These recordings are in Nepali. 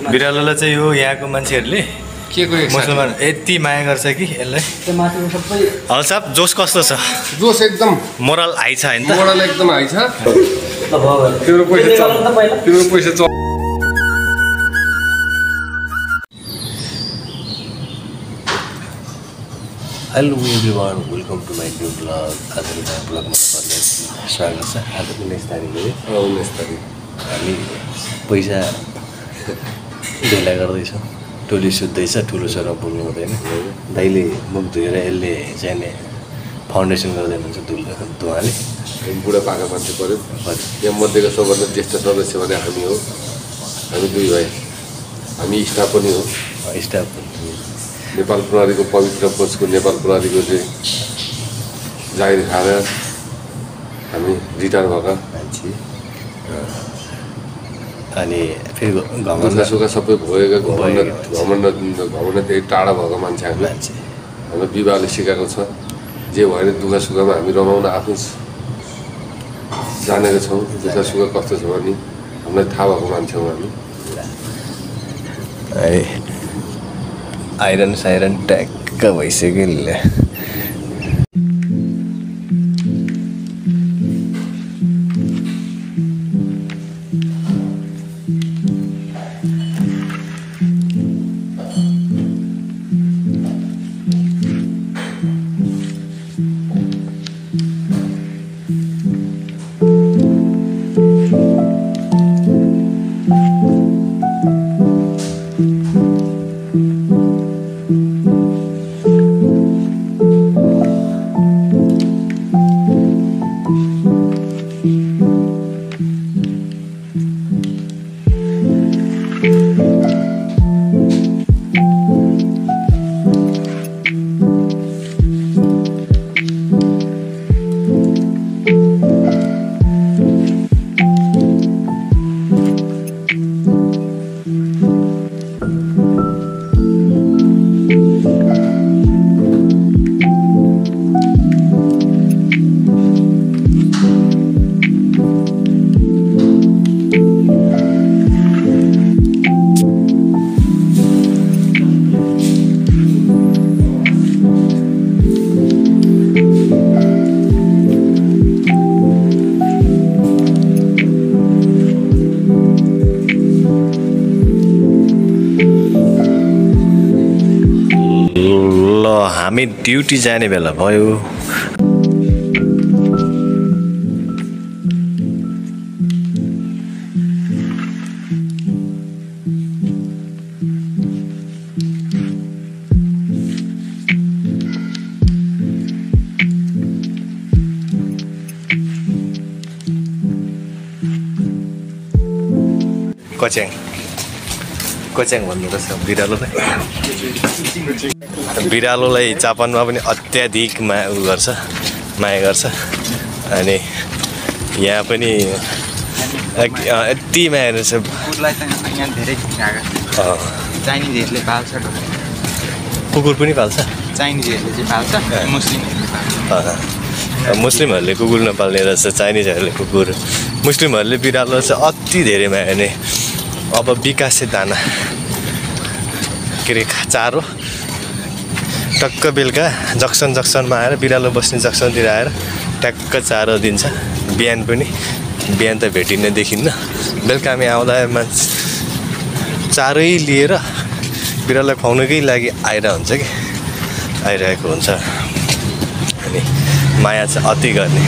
बिरालोलाई चाहिँ यो यहाँको मान्छेहरूले के को मुसलमान यति माया गर्छ कि यसलाई? हल साहब जोस कस्तो छ? जोस एकदम। मोरल हाई छ होइन एकदम हाई छ। तिम्रो पैसा तिम्रो पैसा hello everyone welcome to my new blog आजको नयाँ ब्लगमा तपाईँलाई स्वागत छ आज उन्नाइस तारिक हो उन्नाइस तारिक हामी पैसा भेला गर्दैछौँ टोली सुत्दैछ ठुलो छोरा बोल्नु हुँदैन दाइले मुख धोएर यसले चाहिँ नि फाउन्डेसन गर्दै हुनुहुन्छ दुवाले हामी बुढा पाका मान्छे पऱ्यो यहाँ मध्येको सबभन्दा ज्येष्ठ सदस्य भने हामी हो हामी दुई भाइ हामी स्टाफ पनि हो स्टाफ नेपाल प्रहरीको पवित्र कोचको नेपाल प्रहरीको चाहिँ जागिर खाएर हामी रिटायर भएका मान्छे अनि फेरि घमण्ड सुख सबै भोगेका घमण्ड घमण्ड धेरै टाढा भएको मान्छे हामी। मान्छे। हाम्रो विवाहले सिकाएको छ। जे भयो भने दुःख सुखमा हामी रमाउन आफै जानेका छौँ। दुःख सुख कस्तो छ भने हामीलाई थाहा भएको मान्छे हौँ हामी। है। आइरन साइरन ट्याक्क भइसक्यो हामी ड्युटी जाने बेला भयो। कच्याङ। कच्याङ भन्नु रहेछ बिरालोलाई। बिरालोलाई जापानमा पनि अत्याधिक माया उ गर्छ माया गर्छ। अनि यहाँ पनि यति माया रहेछ। चाइनिजहरूले पाल्छ कुकुर पनि पाल्छ? चाइनिजहरूले चाहिँ पाल्छ मुस्लिमहरूले मुस्लिमहरूले कुकुर नपाल्ने रहेछ चाइनिजहरूले कुकुर। मुस्लिमहरूले बिरालो चाहिँ अति धेरै माया नै अब विकास दाना। के अरे चारो टक्क बेलुका जक्सन जक्सनमा आएर बिरालो बस्ने जक्सनतिर आएर ट्याक्क चारो दिन्छ। बिहान पनि बिहान त भेटिन्न देखिन्न। बेलुका हामी आउँदा मान्छे चारै लिएर बिरालोलाई खुवाउनुकै लागि आएर हुन्छ कि? आइरहेको हुन्छ। अनि माया चाहिँ अति गर्ने।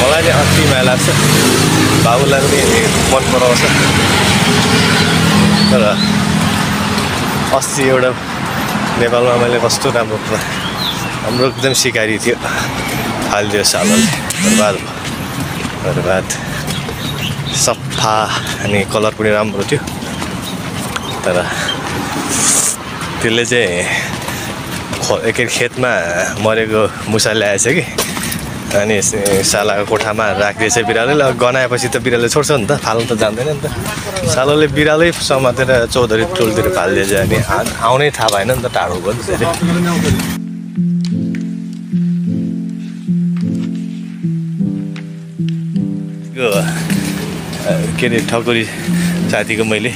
मलाई चाहिँ अति माया लाग्छ। बाबुलाई पनि मन पराउँछ तर अस्ति एउटा नेपालमा मैले कस्तो राम्रो हाम्रो एकदम सिकारी थियो। हालिदियो सालले बर्बाद बर्बाद। सफा अनि कलर पनि राम्रो थियो। तर त्यसले चाहिँ ख एक खेतमा मरेको मुसा ल्याएछ कि। अनि सालाको कोठामा राखिदिएछ बिरालोले अब गनाएपछि त बिरालोले छोड्छ नि त फाल्नु त जान्दैन नि त। सालोले बिरालै समातेर चौधरी टोलतिर फालिदिएछ अनि आउनै थाहा भएन नि त टाढो भयो नि धेरै के अरे ठकुरी साथीको मैले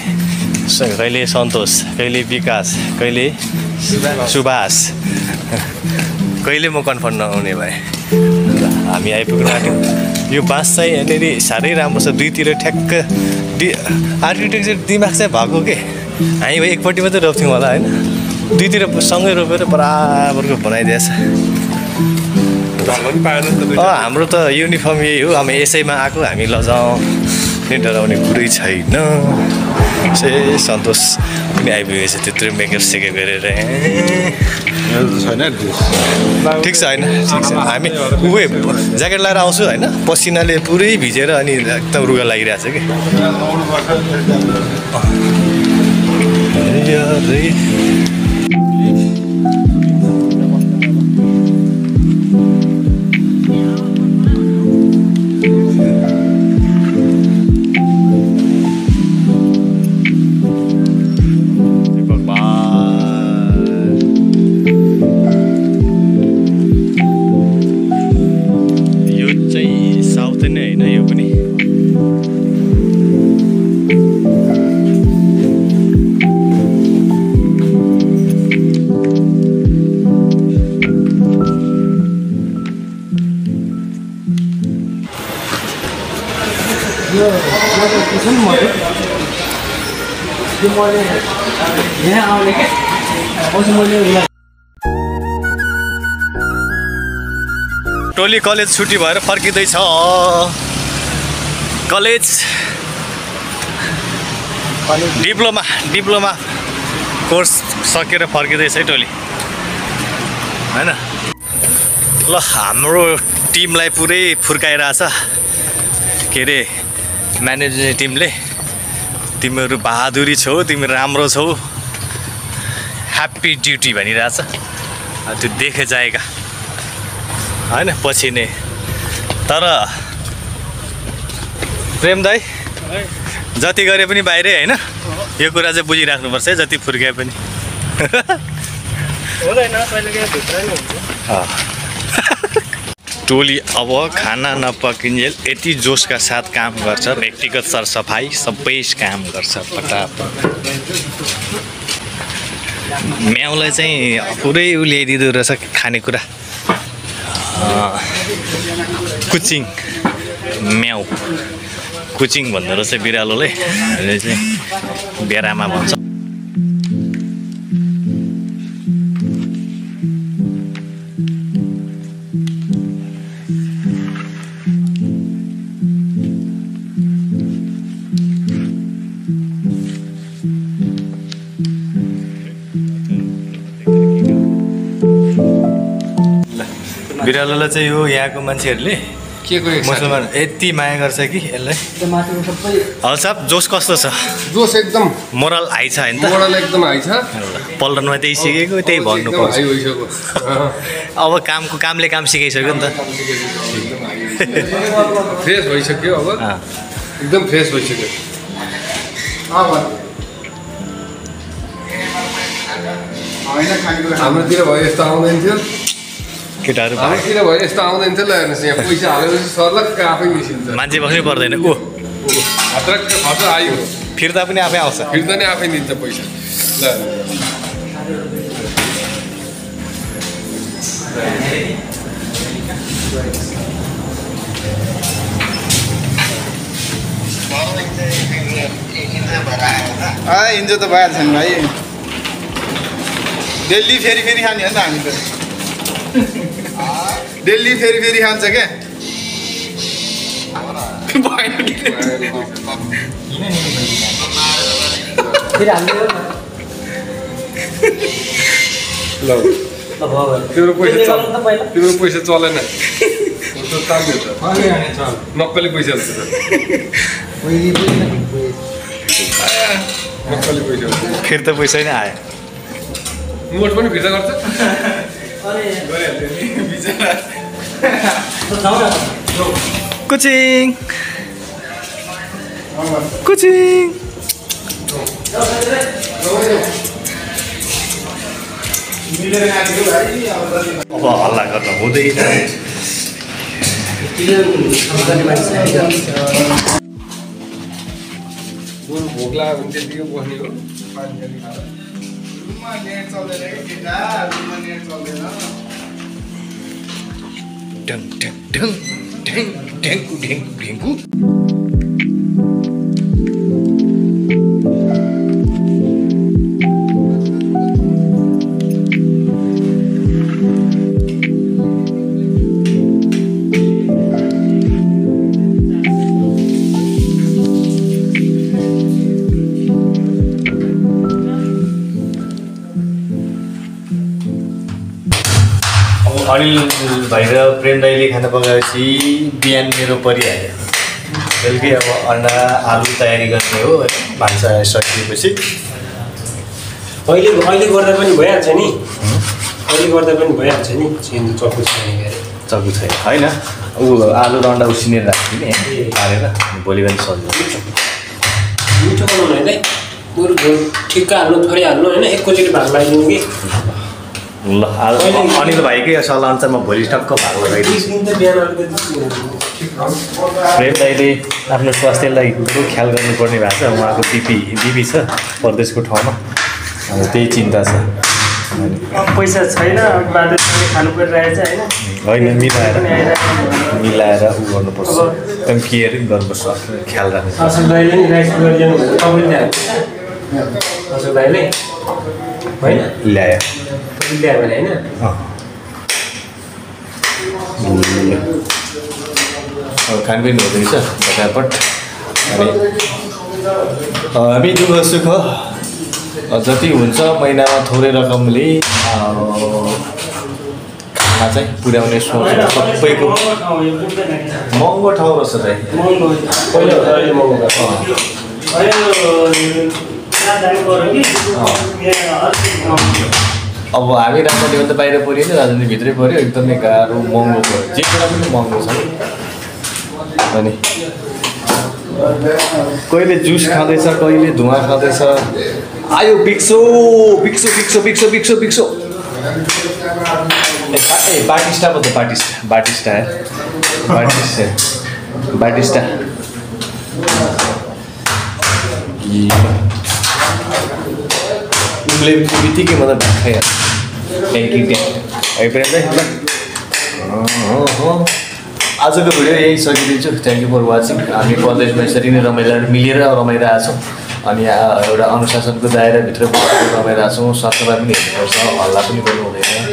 कहिले सन्तोष कहिले विकास कहिले सुभाष। कहिले म कन्फर्म नहुने भएँ हामी आइपुग्नु आँट्यौँ। यो बाँस चाहिँ यहाँनिर साह्रै राम्रो छ। दुईतिर ठ्याक्क दि आर्किटेक्चर दिमाग चाहिँ भएको के? हामी भाइ एकपट्टि मात्रै रोप्थ्यौँ होला होइन? दुईतिर सँगै रोपेर बराबरको बनाइदिएछ। हाम्रो त युनिफर्म यही हो। हामी यसैमा आएको हामी लजाउँ। नि डराउने कुरै छैन। से सन्तोष पनि आइपुगेछ त्यत्रो मेकअप सेकेप गरेर ठिक छ होइन ठिक छ। हामी उयो ज्याकेट लगाएर आउँछु होइन। पसिनाले पुरै भिजेर अनि एकदम रुगा लागिरहेको छ कि टोली कलेज छुट्टी भएर फर्किँदैछ। कलेज डिप्लोमा डिप्लोमा कोर्स सकेर फर्किँदैछ है टोली। होइन? ल हाम्रो टिमलाई पुरै फुर्काइरहेछ। के अरे? म्यानेजमेन्ट टिमले तिमीहरू बहादुरी छौ तिमी राम्रो छौ। ह्याप्पी ड्युटी भनिरहेछ। त्यो देखे जाएगा। होइन पछि नै। तर प्रेम दाई जति गरे पनि बाहिरै होइन? यो कुरा चाहिँ बुझिराख्नुपर्छ है जति फुर्काए पनि हुँदैन कहिले कहिले भित्र नै हुन्छ टोली अब खाना नपकिन्जेल यति जोसका साथ काम गर्छ। व्यक्तिगत सरसफाइ सबै काम गर्छ फटाफट। म्याउलाई चाहिँ पुरै उ ल्याइदिँदो रहेछ खानेकुरा। कुचिङ। म्याउ। कुचिङ भन्दो रहेछ बिरालोले। चाहिँ बेरामा भन्छ। बिरालोलाई चाहिँ यो यहाँको मान्छेहरूले के को मुसलमान यति माया गर्छ कि यसलाई? हल्साप जोस कस्तो छ? जोस एकदम। मोरल हाई छ होइन एकदम हाई छ। पल्टनमा त्यही सिकेको त्यही भन्नु अँ, अब कामको कामले काम सिकाइसक्यो नि त। फ्रेस भइसक्यो। अब। एकदम फ्रेस भइसक्यो। हाम्रोतिर भयो यस्तो आउँदैन थियो। केटाहरू भयो। यस्तो आउँदैन थियो ल हेर्नुहोस् यहाँ पैसा हालेपछि सर्लक्क आफै निस्किन्छ मान्छे बस्नै पर्दैन। ओ हत्रक्क खर्च आयो। फिर्ता पनि आफै आउँछ। फिर्ता नै आफै दिन्छ पैसा। ल। हिजो त भइहाल्छ नि भाइ। डेली फेरि फेरि खाने हो नि त हामी त। डेली फेरि फेरि खान्छ क्या तिम्रो पैसा तिम्रो पैसा चलेन नक्कली पैसा हुन्छ नक्कली पैसा फिर्ता पैसा नै आयो नोट पनि फिर्ता गर्छ। कुचिङ कुचिङ अब हल्ला गर्न हुँदैन भोक लाग्यो भने त्यतिकै बस्ने हो पानी trần trần trần trần trần trần trần trần trần Anil भाइ र प्रेम दाइले खाना पकाएपछि बिहान मेरो परिहाल्यो। बेलुकी अब अन्डा आलु तयारी गर्ने हो भान्सा सकिएपछि। अहिले अहिले गर्दा पनि भइहाल्छ नि। अहिले गर्दा पनि भइहाल्छ नि। सिन्दुर चक्कु छैन चक्कु छैन। होइन। ऊ आलु र अन्डा उसिनेर राख्दिने पारेर। अनि भोलि बिहान सजिलो मिठो बनाउनु होइन है। बरु ठिक्क हाल्नु थोरै हाल्नु होइन। एकैचोटि भाग लगाइदिनु कि? ल अनिल भाइकै सल्लाह अनुसार म भोलि टक्क भाग लगाइदिन्छु प्रेम दाइले आफ्नो स्वास्थ्यलाई ठुलो ख्याल गर्नुपर्ने भएको छ। उहाँको बिपी बिपी छ परदेशको ठाउँमा। त्यही चिन्ता छ। पैसा छैन खानु परिरहेछ होइन? होइन मिलाएर। मिलाएर उ गर्नुपर्छ। एकदम केयर गर्नुपर्छ। ख्याल राख्नु होइन? ल्यायो। ल्यायो भने होइन? खानपिन हुँदैछ झटापट अनि हामी दुःख सुख जति हुन्छ महिनामा थोरै रकमले अ, खाना चाहिँ पुर्याउने सोच सबैको। महँगो ठाउँ रहेछ चाहिँ अब हामी भने त बाहिर पऱ्यो नि राजनीति भित्रै पऱ्यो एकदमै गाह्रो महँगो पऱ्यो। जे कुरा पनि महँगो छ। अनि? कहिले जुस खाँदैछ कहिले धुवा खाँदैछ। आयो बिक्सो बिक्सो बिक्सो बिक्सो बिक्सो बिक्सो ए बाटिस्टा पो त बाटिस्टा बाटिस्टा है। बाटिस्टा बाटिस्टा। उसले बित्तिकै म त खाइहाल्छ थ्याङ्क है अँ। आजको भिडियो यही सकिदिन्छु थ्याङ्क यू फर वाचिङ हामी कलेजमा यसरी नै रमाइलो मिलेर रमाइरहेको छौँ अनि एउटा अनुशासनको दायराभित्र बसेर रमाइरहेको छौँ सरसफाइ पनि हेर्नुपर्छ। हल्ला पनि गर्नु हुँदैन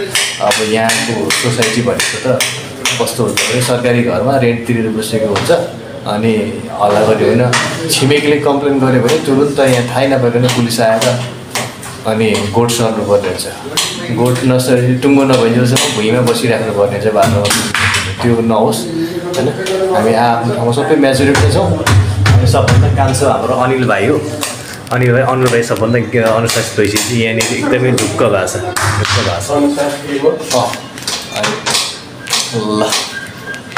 अब यहाँको सोसाइटी भनेको त कस्तो हुन्छ भने सरकारी घरमा रेन्ट तिरेर बसेको हुन्छ। अनि हल्ला गऱ्यो होइन। छिमेकीले कम्प्लेन गऱ्यो भने तुरुन्त यहाँ थाहै नभइकन पुलिस आएर अनि गोठ सर्नु पर्ने हुन्छ। गोठ नसरी टुङ्गो नभइन्जेलसम्म भुइँमा बसिराख्नु पर्ने चाहिँ बाटोमा। त्यो नहोस् होइन? हामी आफ्नो ठाउँमा सबै मेजोरिटी छौँ। अनि सबभन्दा कान्छो हाम्रो अनिल भाइ हो। अनिल भाइ अनिल भाइ सबभन्दा अनुशासित भइसकेपछि यहाँनिर एकदमै ढुक्क भएको छ ढुक्क भएको छ ल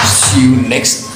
सी यु नेक्स्ट